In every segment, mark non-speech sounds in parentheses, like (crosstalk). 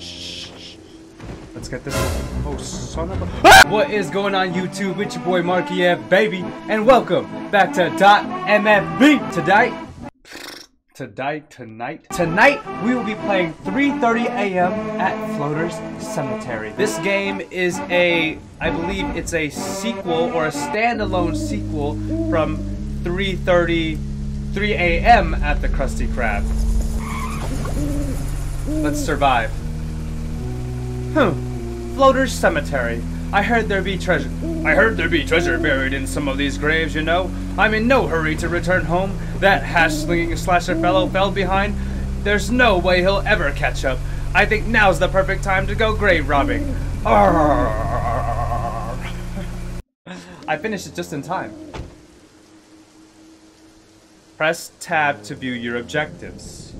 Let's get this one. Oh, son of a. What is going on, YouTube? It's your boy Marky F, baby, and welcome back to Dot .mfb. Tonight, tonight, tonight, tonight, we will be playing 3:30 a.m. at Floater's Cemetery. This game is a, I believe, it's a sequel or a standalone sequel from 3:30, 3 a.m. at the Krusty Krab. Let's survive. Hmm. Floater's Cemetery. I heard there be treasure. I heard there be treasure buried in some of these graves, you know. I'm in no hurry to return home. That hash-slinging slasher fellow fell behind. There's no way he'll ever catch up. I think now's the perfect time to go grave robbing. I finished it just in time. Press tab to view your objectives.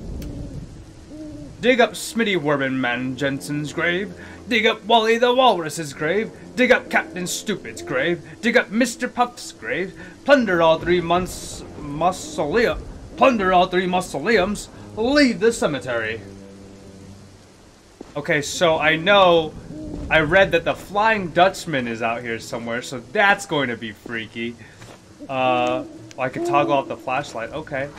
Dig up Smitty Worman man Jensen's grave. Dig up Wally the Walrus's grave. Dig up Captain Stupid's grave. Dig up Mr. Puff's grave. Plunder all three months mausoleum. Plunder all three mausoleums. Leave the cemetery. Okay, so I know I read that the Flying Dutchman is out here somewhere, so that's going to be freaky. Uh, I could toggle off the flashlight. Okay.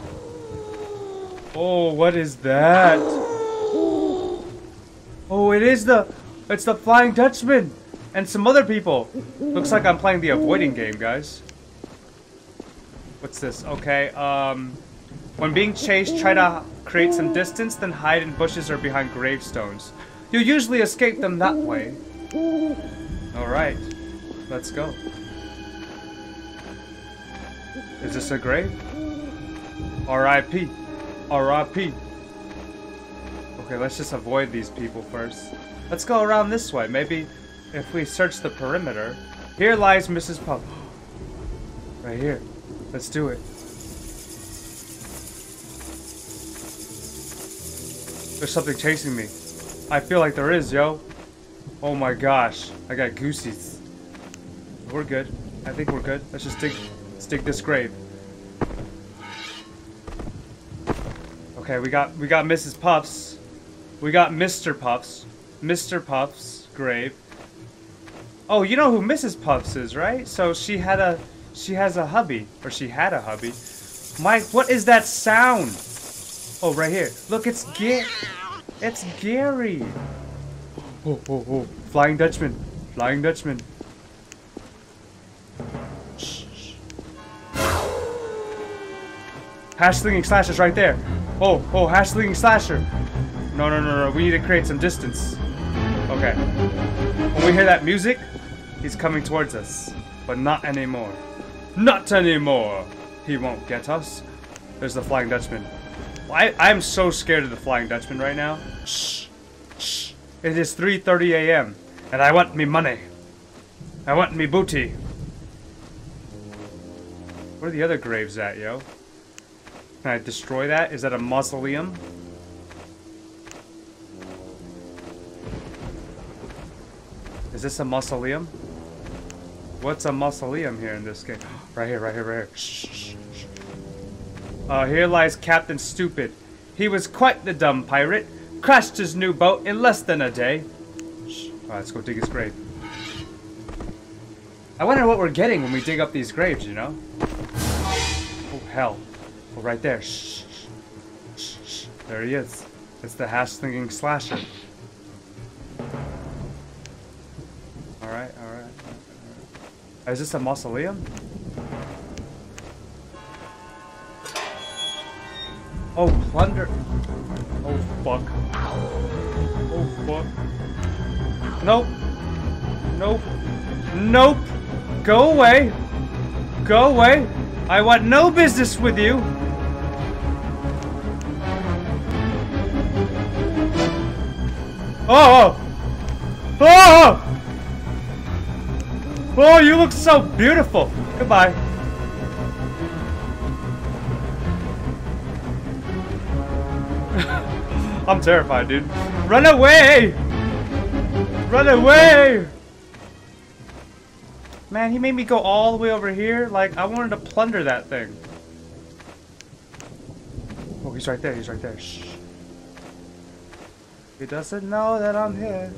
Oh, what is that? It is the... It's the Flying Dutchman! And some other people! Looks like I'm playing the avoiding game, guys. What's this? Okay, um... When being chased, try to create some distance, then hide in bushes or behind gravestones. You usually escape them that way. Alright. Let's go. Is this a grave? R.I.P. R.I.P. Okay, let's just avoid these people first. Let's go around this way. Maybe if we search the perimeter. Here lies Mrs. Puff. (gasps) Right here. Let's do it. There's something chasing me. I feel like there is, yo. Oh my gosh. I got goosies. We're good. I think we're good. Let's just dig, let's this grave. Okay, we got we got Mrs. Puffs. We got Mr. Puffs. Mr. Puffs grave. Oh, you know who Mrs. Puffs is, right? So she had a she has a hubby or she had a hubby. Mike, what is that sound? Oh, right here. Look, it's Gary. It's Gary. Oh, oh, oh. Flying Dutchman. Flying Dutchman. Shh. Hash slasher's right there. Oh, oh, hash slasher. No, no, no, no. We need to create some distance. Okay. When we hear that music, he's coming towards us. But not anymore. Not anymore! He won't get us. There's the Flying Dutchman. I, I'm so scared of the Flying Dutchman right now. Shh. Shh. It is 3.30 a.m. And I want me money. I want me booty. Where are the other graves at, yo? Can I destroy that? Is that a mausoleum? Is this a mausoleum? What's a mausoleum here in this game? (gasps) Right here, right here, right here. Shh, shh, shh. Uh, here lies Captain Stupid. He was quite the dumb pirate. Crashed his new boat in less than a day. Alright, let's go dig his grave. I wonder what we're getting when we dig up these graves, you know? Oh, hell. Oh, right there. Shh, shh, shh. There he is. It's the hash-slinging slasher. Is this a mausoleum? Oh, plunder. Oh, fuck. Oh, fuck. Nope. Nope. Nope. Go away. Go away. I want no business with you. Oh! Oh! Oh, Oh, you look so beautiful. Goodbye. (laughs) I'm terrified, dude. Run away! Run away! Man, he made me go all the way over here. Like, I wanted to plunder that thing. Oh, he's right there. He's right there. Shh. He doesn't know that I'm here.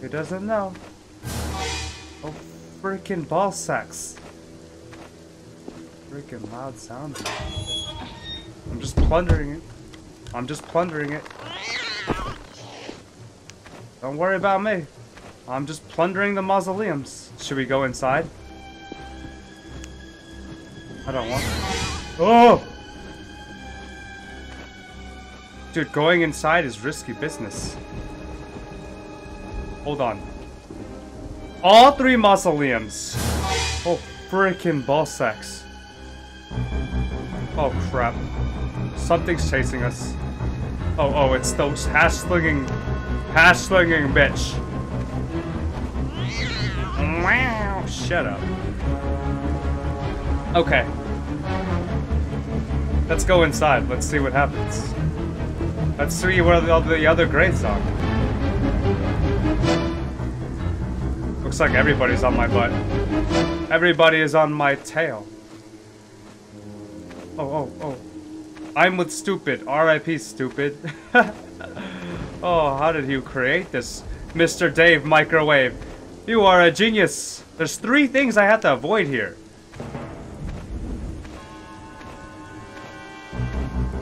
He doesn't know. Oh, freaking ball sacks. Freaking loud sound. I'm just plundering it. I'm just plundering it. Don't worry about me. I'm just plundering the mausoleums. Should we go inside? I don't want. to. Oh! Dude, going inside is risky business. Hold on. All three mausoleums. Oh, freaking ball sacks. Oh, crap. Something's chasing us. Oh, oh, it's those hash-slinging, hash-slinging bitch. Wow, shut up. Okay. Let's go inside. Let's see what happens. Let's see where the, the other graves are. Looks like everybody's on my butt. Everybody is on my tail. Oh, oh, oh. I'm with stupid. R.I.P. stupid. (laughs) oh, how did you create this? Mr. Dave Microwave. You are a genius. There's three things I have to avoid here.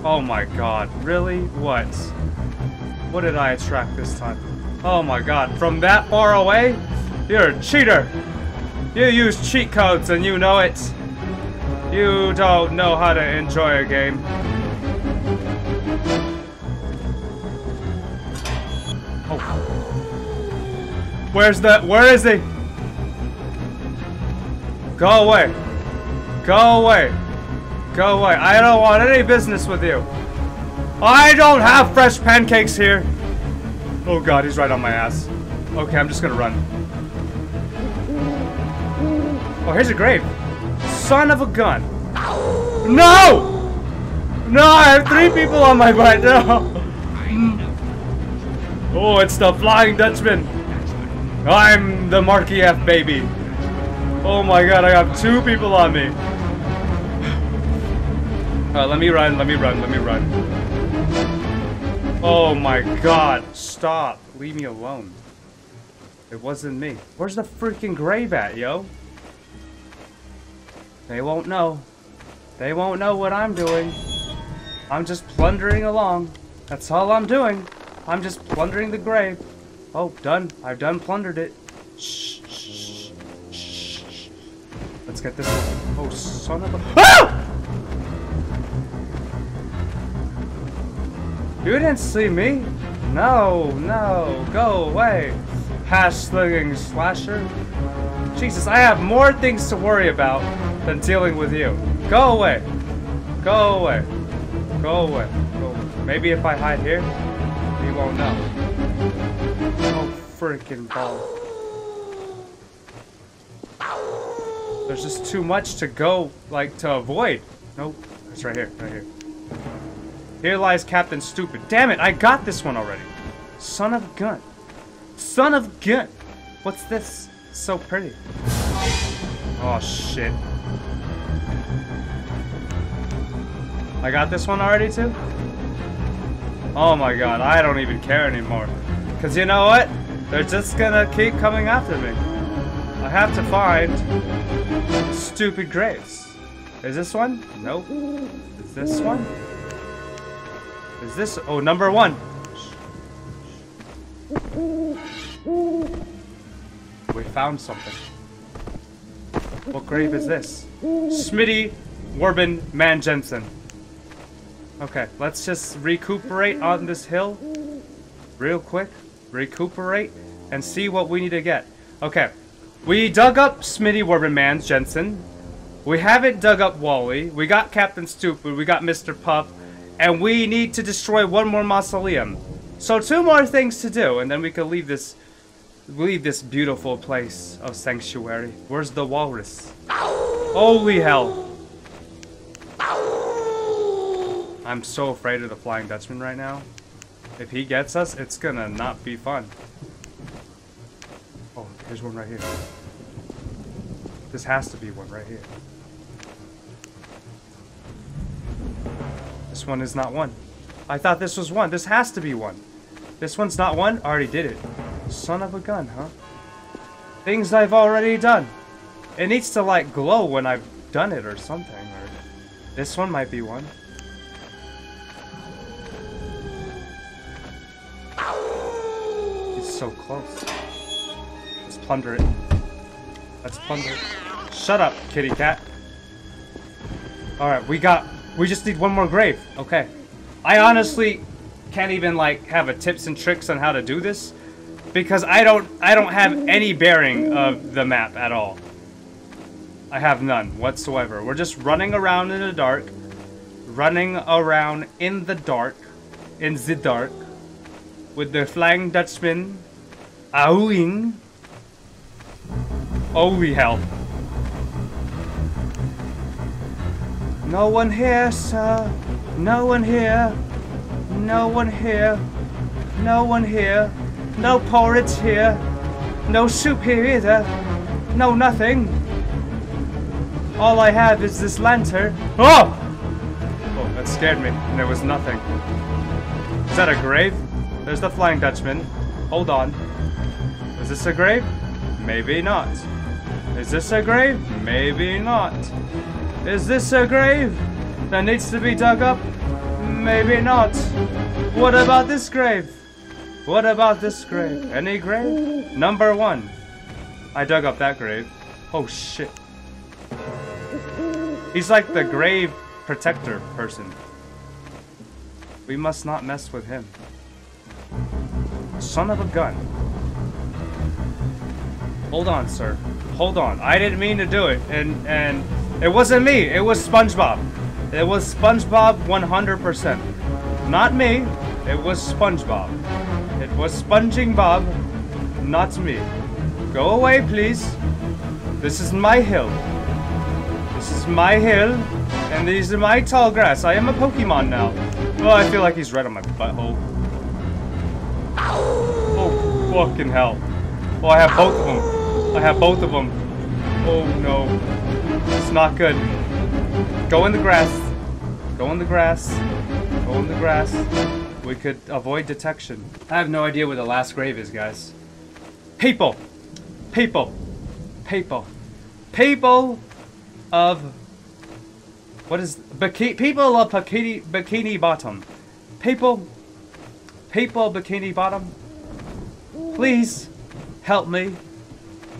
Oh my god, really? What? What did I attract this time? Oh my god, from that far away? You're a cheater! You use cheat codes and you know it! You don't know how to enjoy a game. Oh. Where's the- where is he? Go away. Go away. Go away. I don't want any business with you. I don't have fresh pancakes here. Oh god, he's right on my ass. Okay, I'm just gonna run. Oh, here's a grave. Son of a gun. No! No, I have three people on my butt. No. Oh, it's the Flying Dutchman. I'm the Marky F baby. Oh my god, I have two people on me. Uh, let me run, let me run, let me run. Oh my god, stop. Leave me alone. It wasn't me. Where's the freaking grave at, yo? They won't know. They won't know what I'm doing. I'm just plundering along. That's all I'm doing. I'm just plundering the grave. Oh, done. I've done plundered it. Shh, shh, shh, shh. Let's get this. Oh, son of a... Ah! You didn't see me? No, no, go away. Hash slinging slasher. Jesus, I have more things to worry about than dealing with you. Go away. Go away. Go away. Go. Maybe if I hide here, he won't know. Oh, freaking ball. There's just too much to go, like, to avoid. Nope. It's right here, right here. Here lies Captain Stupid. Damn it, I got this one already. Son of a gun. Son of a gun. What's this? so pretty. Oh, shit. I got this one already, too? Oh my god, I don't even care anymore. Because you know what? They're just gonna keep coming after me. I have to find stupid graves. Is this one? Nope. Is this one? Is this? Oh, number one. We found something. What grave is this? Smitty Warben Man Jensen. Okay, let's just recuperate on this hill real quick. Recuperate and see what we need to get. Okay, we dug up Smitty Warben Man Jensen. We haven't dug up Wally. We got Captain Stupid. We got Mr. Puff. And we need to destroy one more mausoleum. So two more things to do, and then we can leave this leave this beautiful place of sanctuary. Where's the walrus? Holy hell. I'm so afraid of the Flying Dutchman right now. If he gets us, it's gonna not be fun. Oh, there's one right here. This has to be one right here. This one is not one. I thought this was one. This has to be one. This one's not one? I already did it. Son of a gun, huh? Things I've already done. It needs to like glow when I've done it or something. Or this one might be one. So close. Let's plunder it. Let's plunder it. Shut up, kitty cat. Alright, we got... We just need one more grave. Okay. I honestly can't even, like, have a tips and tricks on how to do this. Because I don't... I don't have any bearing of the map at all. I have none whatsoever. We're just running around in the dark. Running around in the dark. In the dark. With the Flying Dutchman. Oh, we hell. No one here, sir. No one here. No one here. No one here. No porridge here. No soup here either. No nothing. All I have is this lantern. Oh! Oh, that scared me. And there was nothing. Is that a grave? There's the Flying Dutchman. Hold on. Is this a grave? Maybe not. Is this a grave? Maybe not. Is this a grave that needs to be dug up? Maybe not. What about this grave? What about this grave? Any grave? Number one. I dug up that grave. Oh shit. He's like the grave protector person. We must not mess with him. Son of a gun. Hold on, sir. Hold on. I didn't mean to do it. And and it wasn't me. It was SpongeBob. It was SpongeBob 100%. Not me. It was SpongeBob. It was Sponging Bob, not me. Go away, please. This is my hill. This is my hill, and these are my tall grass. I am a Pokemon now. Oh, I feel like he's right on my butthole. Oh, fucking hell. Oh, I have both of them. I have both of them. Oh, no. It's not good. Go in the grass. Go in the grass. Go in the grass. We could avoid detection. I have no idea where the last grave is, guys. People! People! People! People of... What is... Biki people of Bikini, Bikini Bottom. People... People Bikini Bottom. Please help me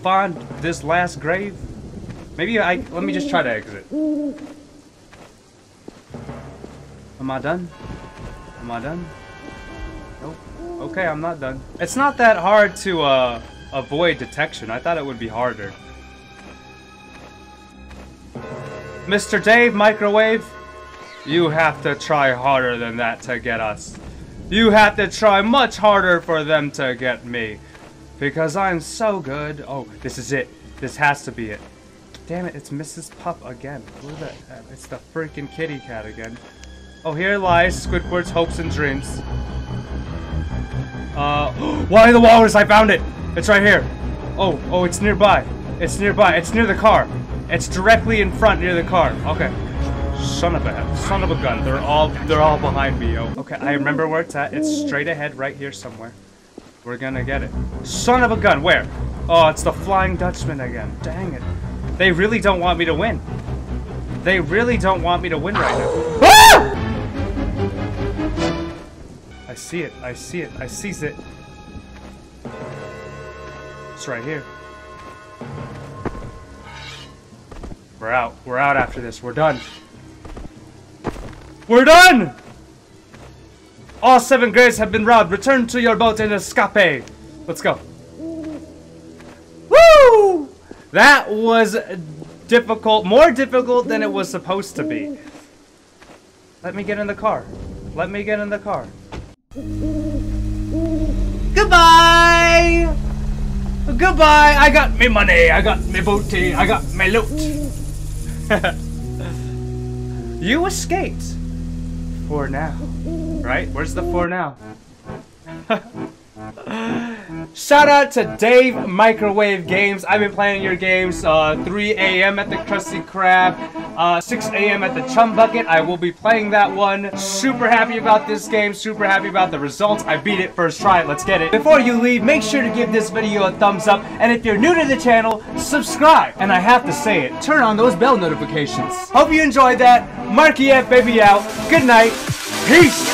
find this last grave. Maybe I... Let me just try to exit. Am I done? Am I done? Nope. Okay, I'm not done. It's not that hard to uh, avoid detection. I thought it would be harder. Mr. Dave Microwave, you have to try harder than that to get us. You have to try much harder for them to get me. Because I'm so good. Oh, this is it. This has to be it. Damn it, it's Mrs. Puff again. The, uh, it's the freaking kitty cat again. Oh, here lies Squidward's hopes and dreams. Uh, (gasps) why the walrus? I found it! It's right here. Oh, oh, it's nearby. It's nearby. It's near the car. It's directly in front near the car. Okay. Son of a son of a gun. They're all they're all behind me, yo. Okay, I remember where it's at. It's straight ahead right here somewhere. We're gonna get it. Son of a gun, where? Oh, it's the Flying Dutchman again. Dang it. They really don't want me to win. They really don't want me to win right now. Ah! (gasps) I see it. I see it. I seize it. It's right here. We're out. We're out after this. We're done. We're done! All seven graves have been robbed. Return to your boat and escape. Let's go. Woo! That was difficult. More difficult than it was supposed to be. Let me get in the car. Let me get in the car. Goodbye! Goodbye! I got me money, I got me booty, I got me loot. (laughs) you escaped. For now. Right? Where's the for now? (laughs) Shout out to Dave Microwave Games. I've been playing your games uh, 3 a.m. at the Krusty Krab. uh, 6 a.m. at the Chum Bucket. I will be playing that one. Super happy about this game. Super happy about the results. I beat it first try. Let's get it. Before you leave, make sure to give this video a thumbs up. And if you're new to the channel, subscribe. And I have to say it, turn on those bell notifications. Hope you enjoyed that. Marky F, baby out. Good night. Peace.